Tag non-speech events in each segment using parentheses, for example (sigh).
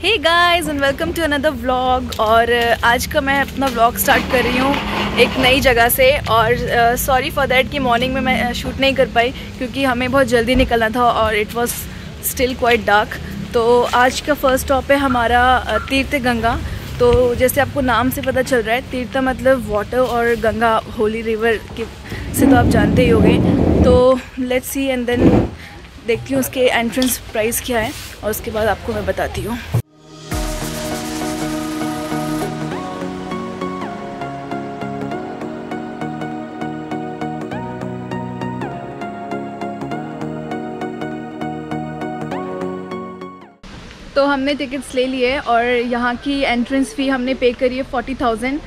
Hey guys and welcome to another vlog और uh, आज का मैं अपना व्लॉग स्टार्ट कर रही हूँ एक नई जगह से। और सॉरी फॉर दैट कि मॉर्निंग में मैं शूट uh, नहीं कर पाई क्योंकि हमें बहुत जल्दी निकलना था और it was still quite dark तो आज का फ़र्स्ट स्टॉप है हमारा uh, तीर्थ गंगा। तो जैसे आपको नाम से पता चल रहा है तीर्थ मतलब वाटर और गंगा होली रिवर के से तो आप जानते ही होंगे। तो लेट्स सी एंड देन देखती हूँ उसके एंट्रेंस प्राइस क्या है और उसके बाद आपको मैं बताती हूँ। तो हमने टिकट्स ले लिए और यहाँ की एंट्रेंस फ़ी हमने पे करी है फोर्टी थाउज़ेंड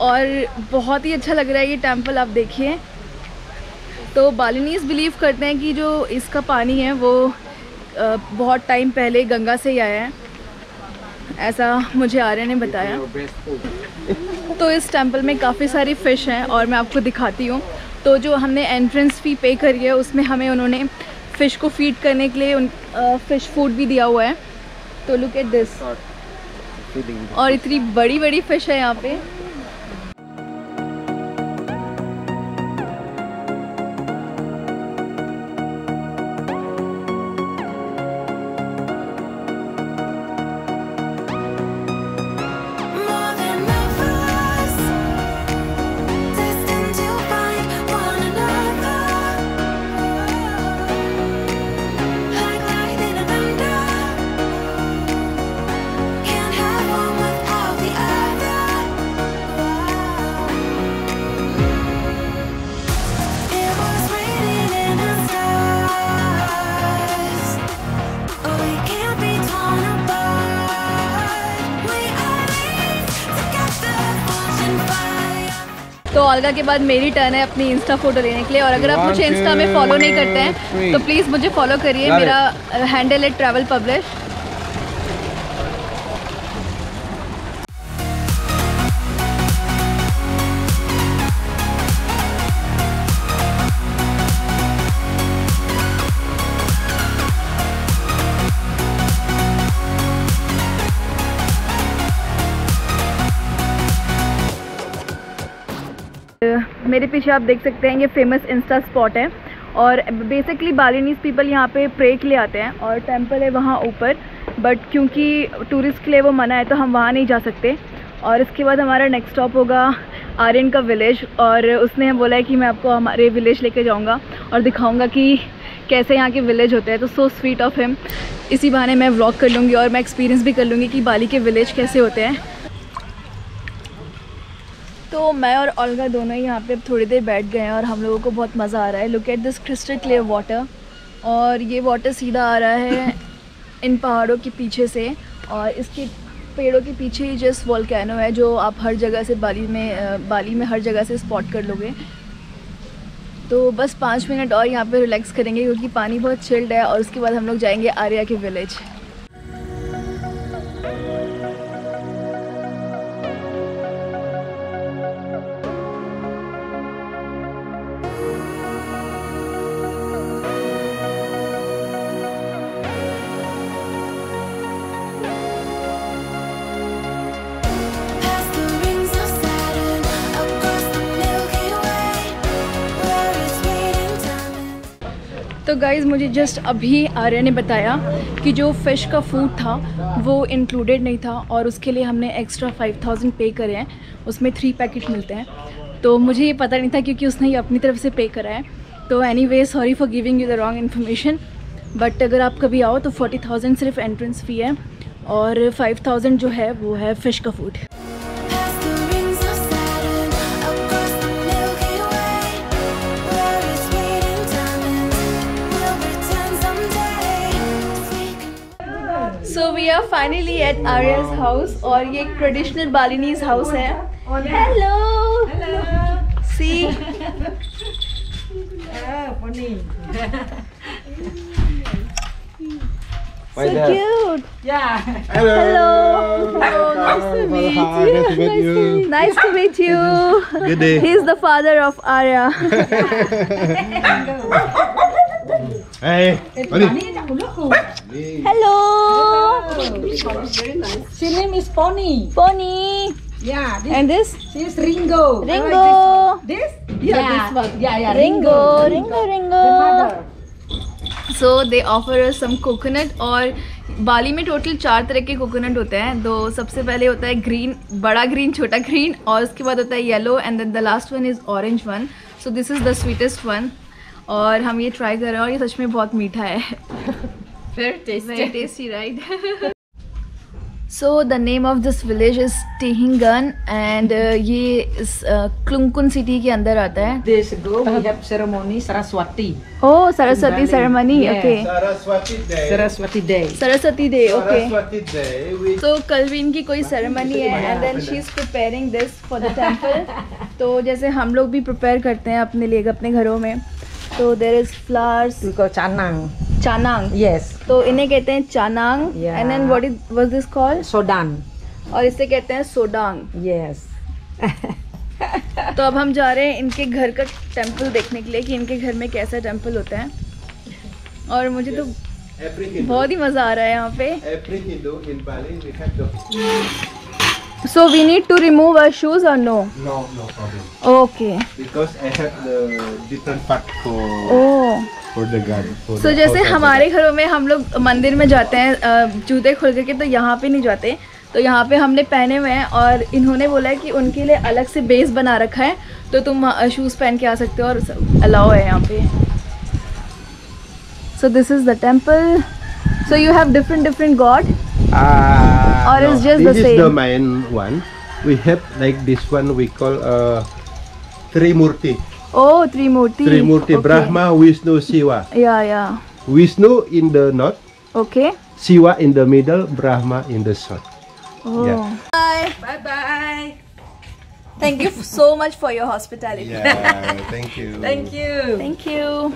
और बहुत ही अच्छा लग रहा है ये टेंपल आप देखिए। तो बालिनीज बिलीव करते हैं कि जो इसका पानी है वो बहुत टाइम पहले गंगा से ही आया है। ऐसा मुझे आर्य ने बताया। तो इस टेंपल में काफ़ी सारी फ़िश हैं और मैं आपको दिखाती हूँ। तो जो हमने एंट्रेंस फ़ी पे करी है, उसमें हमें उन्होंने फ़िश को फ़ीड करने के लिए उन फ़िश फ़ूड भी दिया हुआ है। तो लुक एट दिस और इतनी बड़ी बड़ी फ़िश है यहाँ पे। तो अलगा के बाद मेरी टर्न है अपनी इंस्टा फ़ोटो लेने के लिए। और अगर आप मुझे इंस्टा में फॉलो नहीं करते हैं तो प्लीज़ मुझे फॉलो करिए। मेरा हैंडल है ट्रैवल पब्लिश मेरे पीछे आप देख सकते हैं, ये फ़ेमस इंस्टा स्पॉट है। और बेसिकली बालिनीज पीपल यहाँ पे प्रे के लिए आते हैं और टेंपल है वहाँ ऊपर। बट क्योंकि टूरिस्ट के लिए वो मना है तो हम वहाँ नहीं जा सकते। और इसके बाद हमारा नेक्स्ट स्टॉप होगा आर्यन का विलेज और उसने बोला है कि मैं आपको हमारे विलेज लेके जाऊँगा और दिखाऊँगा कि कैसे यहाँ के विलेज होते हैं। तो सो स्वीट ऑफ़ हिम इसी बहाने मैं व्लॉग कर लूँगी और मैं एक्सपीरियंस भी कर लूँगी कि बाली के विलेज कैसे होते हैं। तो मैं और ओल्गा दोनों ही यहाँ पे थोड़ी देर बैठ गए हैं और हम लोगों को बहुत मज़ा आ रहा है। Look at this crystal clear water और ये वाटर सीधा आ रहा है (laughs) इन पहाड़ों के पीछे से और इसके पेड़ों के पीछे ही जस्ट वॉलकैनो है जो आप हर जगह से बाली में बाली में हर जगह से स्पॉट कर लोगे। तो बस पाँच मिनट और यहाँ पे रिलैक्स करेंगे क्योंकि पानी बहुत चिल्ड है और उसके बाद हम लोग जाएँगे आर्या के विलेज गाइज़ मुझे जस्ट अभी आर्य ने बताया कि जो फ़िश का फ़ूड था, वो इंक्लूडेड नहीं था और उसके लिए हमने एक्स्ट्रा फाइव थाउज़ेंड पे करे हैं। उसमें थ्री पैकेट मिलते हैं। तो मुझे ये पता नहीं था क्योंकि उसने ये अपनी तरफ़ से पे करा है। तो anyway sorry for giving you the wrong information but अगर आप कभी आओ तो फोर्टी थाउज़ेंड सिर्फ़ एंट्रेंस फ़ी है और फाइव थाउज़ेंड जो है, वो है फ़िश का food we are finally at आर्यस house और ये ट्रेडिशनल बालिनीज हाउस है hello see So cute. Yeah. Hello. Hello. Nice to meet you. Nice to meet you. Nice to meet you. Good day. He's the father of Arya. Hey, Hello. Very nice. She name is Pony. Pony. Yeah, this And this? she is Ringo. I like This? one. This? Yeah, yeah. this one. Yeah, yeah. Ringo, Ringo, Ringo. Mother. So they offer some coconut और Bali में total चार तरह के coconut होते हैं दो सबसे पहले होता है ग्रीन बड़ा ग्रीन छोटा ग्रीन और उसके बाद होता है yellow and then the last one is orange one so this is the sweetest one और हम ये ट्राई कर रहे हैं और ये सच में बहुत मीठा है Very tasty. Very tasty right so the name of this village is Tehingan and ये इस क्लुंकुन सिटी के अंदर आता है Days ago, we have ceremony Saraswati. Oh Saraswati ceremony Yeah. Okay Saraswati Day. Saraswati Day. Saraswati day okay Saraswati Day. We तो कल भी इनकी कोई सेरेमनी है and then she is preparing this for the temple तो जैसे हम लोग भी प्रिपेयर करते हैं अपने लिए अपने घरों में तो there is flowers call Chanang. Chanang Yes. तो इन्हें कहते हैं Chanang. And then what is was this called Sodan. और इसे कहते हैं सोडांग Yes. (laughs) तो अब हम जा रहे हैं इनके घर का टेंपल देखने के लिए कि इनके घर में कैसा टेंपल होता है और मुझे तो बहुत ही मज़ा आ रहा है यहाँ पे Bali we need to remove our shoes और no no no problem. Okay because I have the different part for oh for the garden. For so the जैसे हमारे घरों में हम लोग मंदिर में जाते हैं जूते खोल करके तो यहाँ पे नहीं जाते। तो यहाँ पे हमने पहने हुए हैं और इन्होंने बोला है कि उनके लिए अलग से बेस बना रखा है। तो तुम शूज़ पहन के आ सकते हो और अलाउ है यहाँ पे। So this is the temple so you have different different god or no, it's just the same? This is the main one. We have like this one we call uh, Trimurti. Oh, Trimurti. Trimurti, okay. Brahma, Vishnu, Shiva. Yeah, yeah. Vishnu in the north. Okay. Shiva in the middle, Brahma in the south. Oh. Yeah. Bye. Bye bye. Thank you so much for your hospitality. Yeah, thank you. (laughs) thank you. Thank you.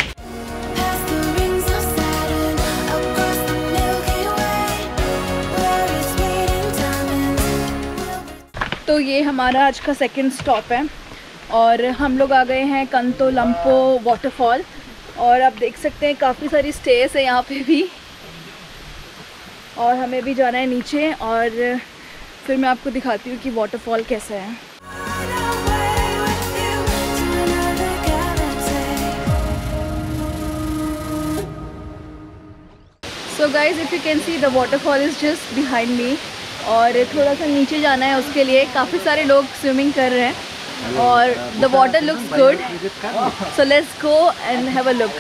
तो ये हमारा आज का second stop है। और हम लोग आ गए हैं कंतो लम्पो वाटरफॉल और आप देख सकते हैं काफ़ी सारी स्टेज है यहाँ पे भी। और हमें भी जाना है नीचे। और फिर मैं आपको दिखाती हूँ कि वाटरफॉल कैसा है। Run away with you to another galaxy. So guys if you can और थोड़ा सा नीचे जाना है उसके लिए। काफ़ी सारे लोग स्विमिंग कर रहे हैं और the water looks good so let's go and have a look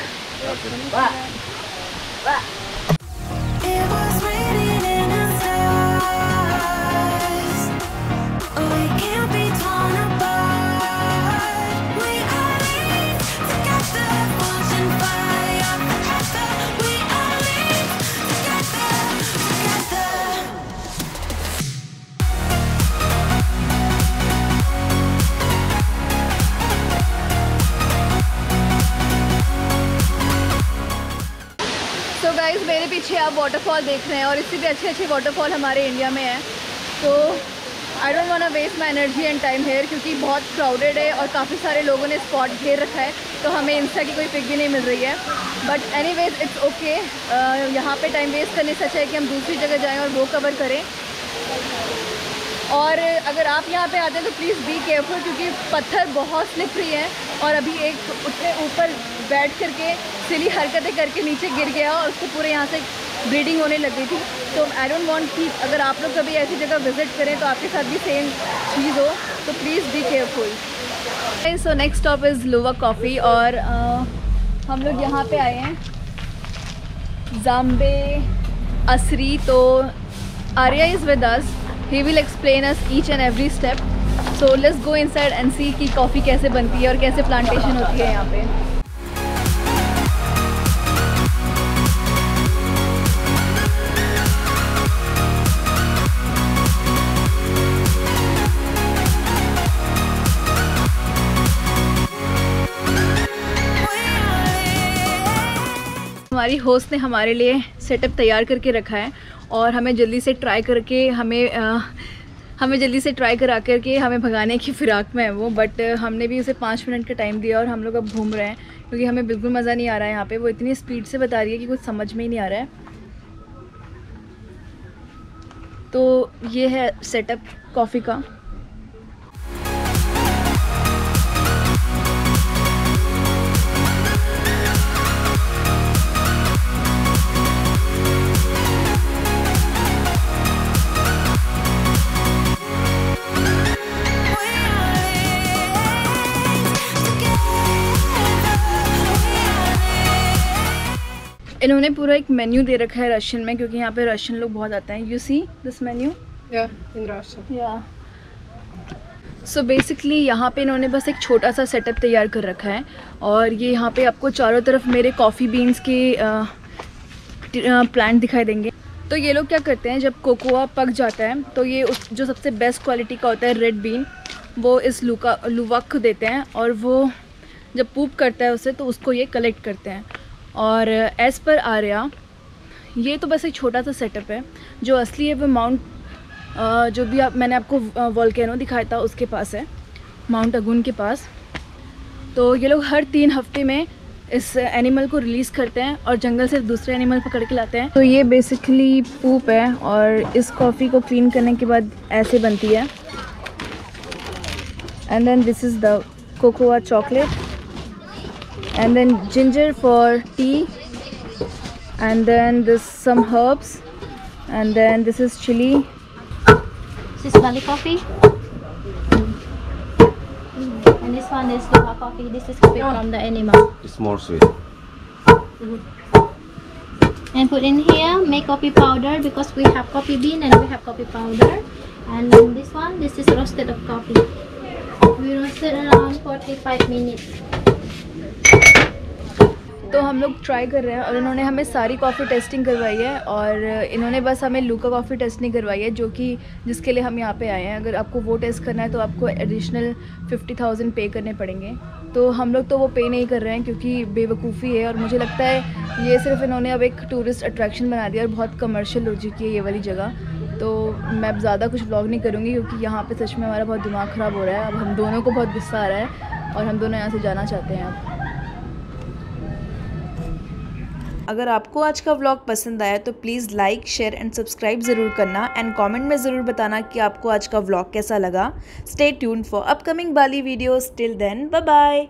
पीछे आप वाटरफॉल देख रहे हैं और इससे भी अच्छे अच्छे वाटरफॉल हमारे इंडिया में हैं। तो I don't want waste my energy and time here क्योंकि बहुत क्राउडेड है और काफ़ी सारे लोगों ने स्पॉट घेर रखा है तो हमें इंस्टा की कोई पिक भी नहीं मिल रही है। But any ways it's okay यहाँ पे टाइम वेस्ट करने से अच्छा है कि हम दूसरी जगह जाएँ और वो कवर करें। और अगर आप यहाँ पे आते हैं तो प्लीज़ बी केयरफुल क्योंकि पत्थर बहुत स्लिपरी हैं। और अभी एक उठने ऊपर बैठ करके सिली हरकतें करके नीचे गिर गया और उसको पूरे यहाँ से ब्लीडिंग होने लग गई थी। तो आई डोंट वांट कि अगर आप लोग कभी ऐसी जगह विज़िट करें तो आपके साथ भी सेम चीज़ हो तो please be careful so next stop is Lowa coffee और अ, हम लोग यहाँ पे आए हैं। जाम्बे असरी तो Arya is with us he will explain us each and every step so let's go inside and see कि कॉफ़ी कैसे बनती है और कैसे प्लांटेशन होती है यहाँ पे। हमारी होस्ट ने हमारे लिए सेटअप तैयार करके रखा है और हमें जल्दी से ट्राई करके हमें अ, हमें जल्दी से ट्राई करा करके हमें भगाने की फिराक में है वो बट हमने भी उसे पाँच मिनट का टाइम दिया और हम लोग अब घूम रहे हैं, क्योंकि हमें बिल्कुल मज़ा नहीं आ रहा है यहाँ पर वो इतनी स्पीड से बता रही है कि कुछ समझ में ही नहीं आ रहा है। तो ये है सेटअप कॉफ़ी का। इन्होंने पूरा एक मेन्यू दे रखा है रशियन में क्योंकि यहाँ पे रशियन लोग बहुत आते हैं। You see this menu. Yeah so basically यहाँ पे इन्होंने बस एक छोटा सा सेटअप तैयार कर रखा है और ये यहाँ पे आपको चारों तरफ़ मेरे कॉफ़ी बीन्स के प्लांट दिखाई देंगे। तो ये लोग क्या करते हैं जब कोकोआ पक जाता है तो ये उस जो सबसे बेस्ट क्वालिटी का होता है रेड बीन वो इस लुका लुवक देते हैं और वो जब पूप करता है उसे तो उसको ये कलेक्ट करते हैं। और एज़ पर आर्या, ये तो बस एक छोटा सा सेटअप है, जो असली है, वो माउंट जो भी आप, मैंने आपको वॉल्केनो दिखाया था, उसके पास है माउंट अगुन के पास। तो ये लोग हर तीन हफ़्ते में इस एनिमल को रिलीज़ करते हैं और जंगल से दूसरे एनिमल पकड़ के लाते हैं। तो ये बेसिकली पूप है और इस कॉफ़ी को क्लीन करने के बाद ऐसे बनती है। And then this is the cocoa chocolate and then ginger for tea and then this some herbs and then this is chili This is Bali coffee. And this one is Luha coffee. This is coffee from the animal. It's more sweet. Mm-hmm. And put in here, make coffee powder because we have coffee bean and we have coffee powder. And then this one, this is roasted of coffee. We roasted around 45 minutes. तो हम लोग try कर रहे हैं और इन्होंने हमें सारी कॉफ़ी टेस्टिंग करवाई है और इन्होंने बस हमें लूका कॉफ़ी टेस्ट नहीं करवाई है, जो कि जिसके लिए हम यहाँ पे आए हैं। अगर आपको वो टेस्ट करना है तो आपको एडिशनल फिफ्टी थाउज़ेंड पे करने पड़ेंगे। तो हम लोग तो वो पे नहीं कर रहे हैं क्योंकि बेवकूफ़ी है और मुझे लगता है ये सिर्फ़ इन्होंने अब एक टूरिस्ट अट्रैक्शन बना दिया और बहुत कमर्शियल हो चुकी है ये वाली जगह। तो मैं अब ज़्यादा कुछ ब्लॉग नहीं करूँगी क्योंकि यहाँ पे सच में हमारा बहुत दिमाग ख़राब हो रहा है। अब हम दोनों को बहुत गुस्सा आ रहा है और हम दोनों यहाँ से जाना चाहते हैं अब। अगर आपको आज का व्लॉग पसंद आया तो please like share and subscribe ज़रूर करना एंड कमेंट में ज़रूर बताना कि आपको आज का व्लॉग कैसा लगा। Stay tune for upcoming Bali videos till then bye bye